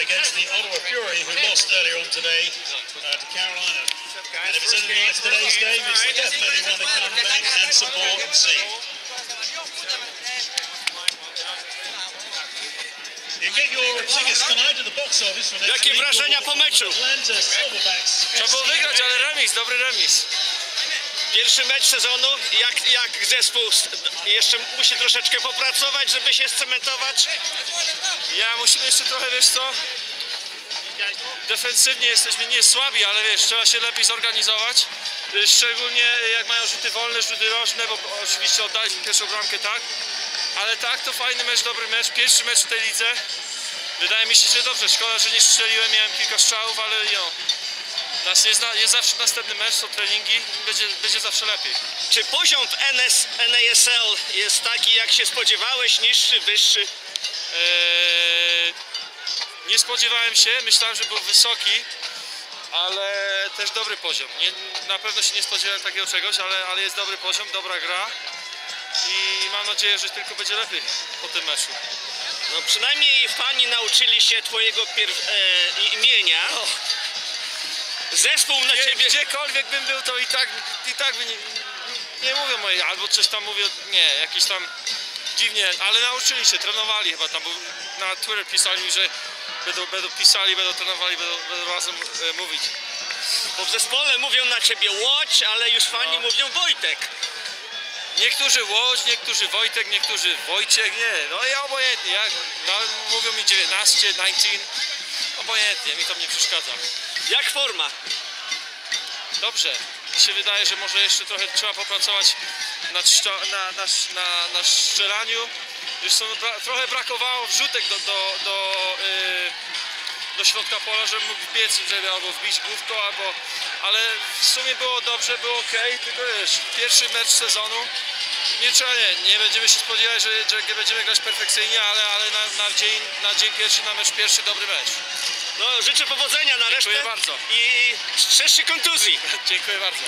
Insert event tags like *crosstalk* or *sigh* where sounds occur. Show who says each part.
Speaker 1: against the Ottawa Fury, who lost earlier on today uh, to Carolina. And if it's anything like today's game, it's definitely one to come back and support and see.
Speaker 2: Jakie wrażenia po meczu? Trzeba było wygrać, ale remis, dobry remis. Pierwszy mecz sezonu, jak, jak zespół jeszcze musi troszeczkę popracować, żeby się scementować? Ja musimy jeszcze trochę, wiesz co, defensywnie jesteśmy nie słabi, ale wiesz, trzeba się lepiej zorganizować. Y, Szczególnie jak mają rzuty wolne, rzuty rożne, bo oczywiście oddaliśmy pierwszą bramkę, tak? Ale tak, to fajny mecz, dobry mecz, pierwszy mecz w tej lidze. Wydaje mi się, że dobrze, szkoda, że nie strzeliłem, miałem kilka strzałów, ale no, nas jest, jest zawsze następny mecz, są treningi, będzie, będzie zawsze lepiej.
Speaker 3: Czy poziom w NS, NASL jest taki, jak się spodziewałeś, niższy, wyższy?
Speaker 2: Eee, nie spodziewałem się, myślałem, że był wysoki, ale też dobry poziom. Nie, na pewno się nie spodziewałem takiego czegoś, ale, ale jest dobry poziom, dobra gra i mam nadzieję, że tylko będzie lepiej po tym meczu.
Speaker 3: No przynajmniej fani nauczyli się twojego e, imienia. Zespół na
Speaker 2: Gdzie,
Speaker 3: ciebie...
Speaker 2: gdziekolwiek bym był, to i tak, i tak by nie, nie mówią moje, albo coś tam mówią, nie, jakieś tam dziwnie, ale nauczyli się, trenowali chyba tam, bo na Twitter pisali mi, że będą, będą pisali, będą trenowali, będą, będą razem e, mówić.
Speaker 3: Bo w zespole mówią na ciebie Łódź, ale już fani
Speaker 2: No.
Speaker 3: mówią Wojtek.
Speaker 2: Niektórzy Łódź, niektórzy Wojtek, niektórzy Wojciech, nie, no ja obojętnie, ja, no, mówią mi 19, 19, obojętnie, mi to nie przeszkadza.
Speaker 3: Jak forma?
Speaker 2: Dobrze. Mi się wydaje, że może jeszcze trochę trzeba popracować szcza- na, na, na, na strzelaniu. Już są, bra- trochę brakowało wrzutek do, do, do, yy, do środka pola, żeby mógł wbiec, żeby albo wbić główką, albo... Ale w sumie było dobrze, było ok, tylko wiesz, pierwszy mecz sezonu. Nie trzeba, nie, nie będziemy się spodziewać, że, że będziemy grać perfekcyjnie, ale, ale na, na, dzień, na dzień pierwszy, na mecz pierwszy dobry mecz.
Speaker 3: No życzę powodzenia na resztę *laughs*
Speaker 2: Dziękuję bardzo.
Speaker 3: i strzeż się kontuzji.
Speaker 2: Dziękuję bardzo.